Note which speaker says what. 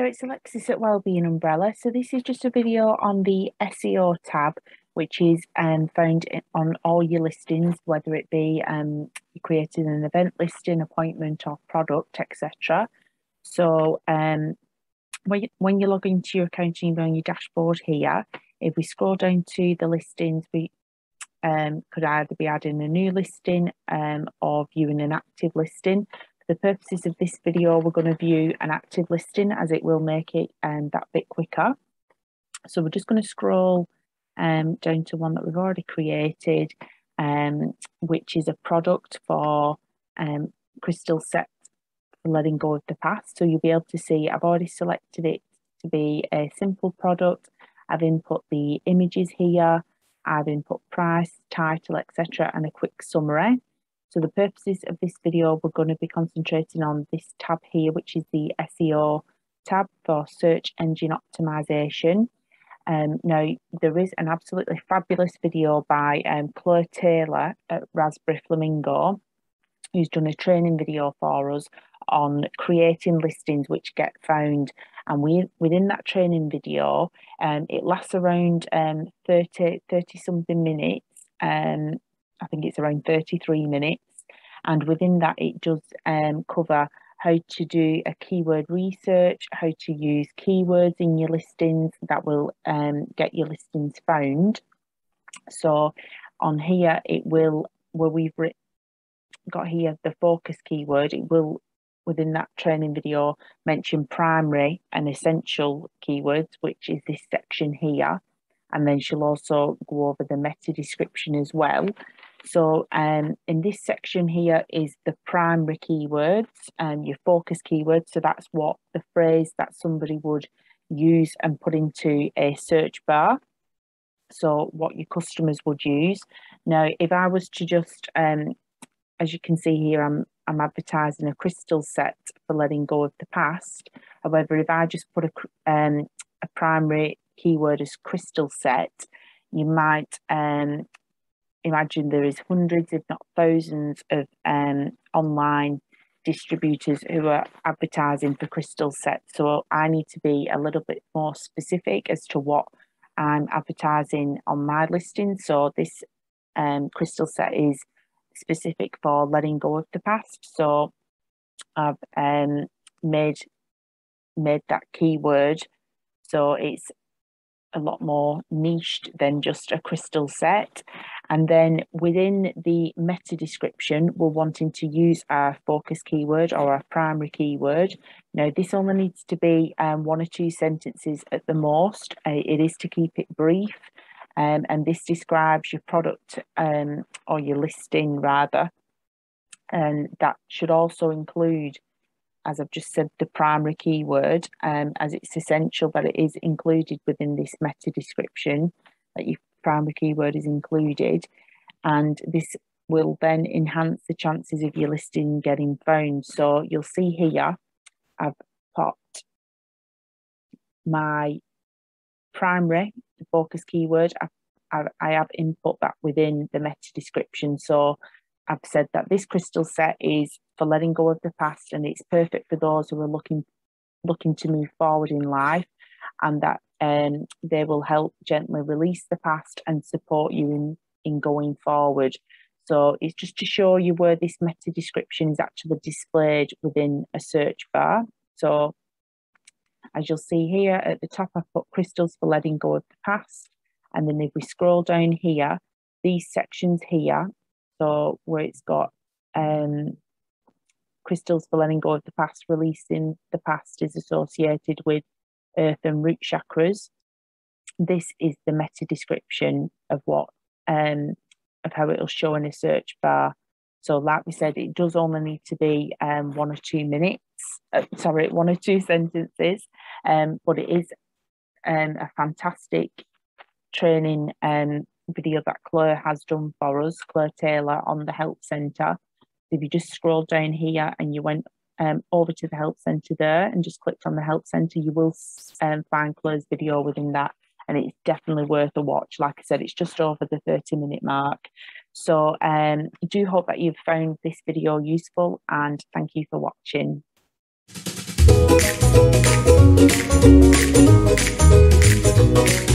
Speaker 1: there, it's Alexis at Wellbeing Umbrella. So this is just a video on the SEO tab, which is um, found on all your listings, whether it be um, created an event listing, appointment or product, etc. So um, when, you, when you log into your account and you're on your dashboard here, if we scroll down to the listings, we um, could either be adding a new listing um, or viewing an active listing the purposes of this video, we're going to view an active listing as it will make it um, that bit quicker. So we're just going to scroll um, down to one that we've already created, um, which is a product for um, crystal set letting go of the past. So you'll be able to see I've already selected it to be a simple product. I've input the images here, I've input price, title, etc. and a quick summary. So the purposes of this video, we're going to be concentrating on this tab here, which is the SEO tab for search engine optimization. Um, now, there is an absolutely fabulous video by um, Claire Taylor at Raspberry Flamingo, who's done a training video for us on creating listings which get found. And we within that training video, um, it lasts around um, 30, 30 something minutes. Um, I think it's around 33 minutes. And within that, it does um, cover how to do a keyword research, how to use keywords in your listings that will um, get your listings found. So on here, it will, where we've got here the focus keyword, it will within that training video mention primary and essential keywords, which is this section here. And then she'll also go over the meta description as well. So um, in this section here is the primary keywords and your focus keywords. So that's what the phrase that somebody would use and put into a search bar. So what your customers would use. Now, if I was to just, um, as you can see here, I'm I'm advertising a crystal set for letting go of the past. However, if I just put a um, a primary keyword as crystal set, you might um, imagine there is hundreds, if not thousands, of um, online distributors who are advertising for crystal sets. So I need to be a little bit more specific as to what I'm advertising on my listing. So this um, crystal set is specific for letting go of the past. So I've um, made made that keyword so it's a lot more niched than just a crystal set. And then within the meta description, we're wanting to use our focus keyword or our primary keyword. Now, this only needs to be um, one or two sentences at the most. Uh, it is to keep it brief. Um, and this describes your product um, or your listing rather. And that should also include as I've just said, the primary keyword, um, as it's essential that it is included within this meta description, that your primary keyword is included. And this will then enhance the chances of your listing getting found. So you'll see here, I've put my primary the focus keyword. I, I, I have input that within the meta description. So I've said that this crystal set is for letting go of the past and it's perfect for those who are looking looking to move forward in life and that um, they will help gently release the past and support you in, in going forward. So it's just to show you where this meta description is actually displayed within a search bar. So as you'll see here at the top, I've put crystals for letting go of the past. And then if we scroll down here, these sections here so where it's got um, crystals for letting go of the past, releasing the past is associated with earth and root chakras. This is the meta description of what um, of how it'll show in a search bar. So, like we said, it does only need to be um, one or two minutes. Uh, sorry, one or two sentences, um, but it is um, a fantastic training um, video that Claire has done for us, Claire Taylor on the Help Centre. If you just scroll down here and you went um, over to the Help Centre there and just clicked on the Help Centre, you will um, find Claire's video within that. And it's definitely worth a watch. Like I said, it's just over the 30 minute mark. So um, I do hope that you've found this video useful and thank you for watching. you.